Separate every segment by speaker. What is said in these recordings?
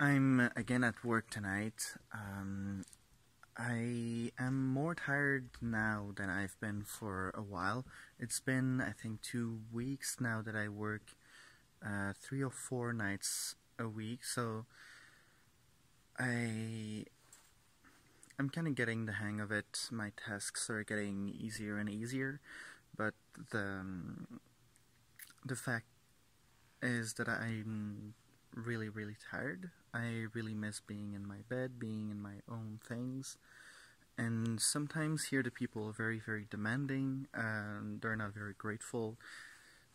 Speaker 1: I'm again at work tonight. Um, I am more tired now than I've been for a while. It's been, I think, two weeks now that I work uh, three or four nights a week, so I I'm kind of getting the hang of it. My tasks are getting easier and easier, but the um, the fact is that I'm really, really tired. I really miss being in my bed, being in my own things. And sometimes here the people are very, very demanding, and they're not very grateful.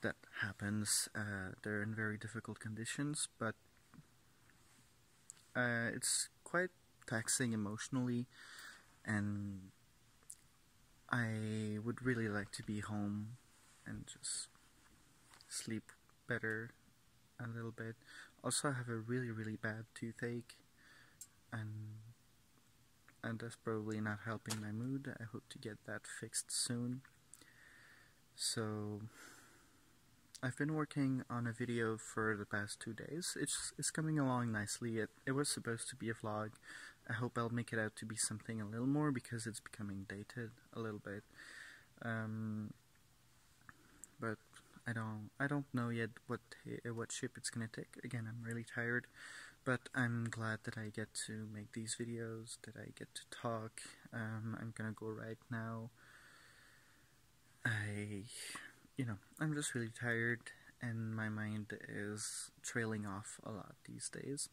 Speaker 1: That happens. Uh, they're in very difficult conditions, but uh, it's quite taxing emotionally, and I would really like to be home and just sleep better a little bit. Also, I have a really, really bad toothache, and and that's probably not helping my mood. I hope to get that fixed soon. So, I've been working on a video for the past two days. It's it's coming along nicely. It it was supposed to be a vlog. I hope I'll make it out to be something a little more because it's becoming dated a little bit. Um, but I don't know yet what what shape it's gonna take. Again, I'm really tired, but I'm glad that I get to make these videos, that I get to talk. Um, I'm gonna go right now. I, you know, I'm just really tired, and my mind is trailing off a lot these days.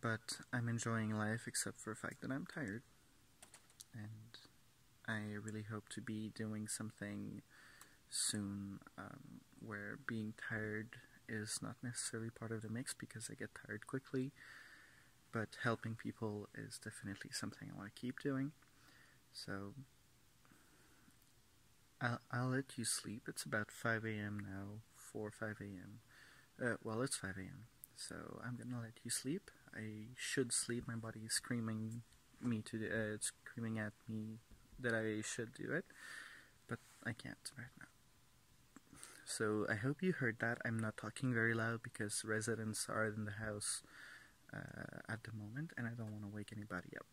Speaker 1: But I'm enjoying life, except for the fact that I'm tired, and I really hope to be doing something soon um, being tired is not necessarily part of the mix because I get tired quickly, but helping people is definitely something I want to keep doing. So I'll, I'll let you sleep. It's about 5 a.m. now, 4 5 a.m. Uh, well, it's 5 a.m. So I'm gonna let you sleep. I should sleep. My body is screaming me to uh, screaming at me that I should do it, but I can't right now. So I hope you heard that. I'm not talking very loud because residents are in the house uh, at the moment and I don't want to wake anybody up.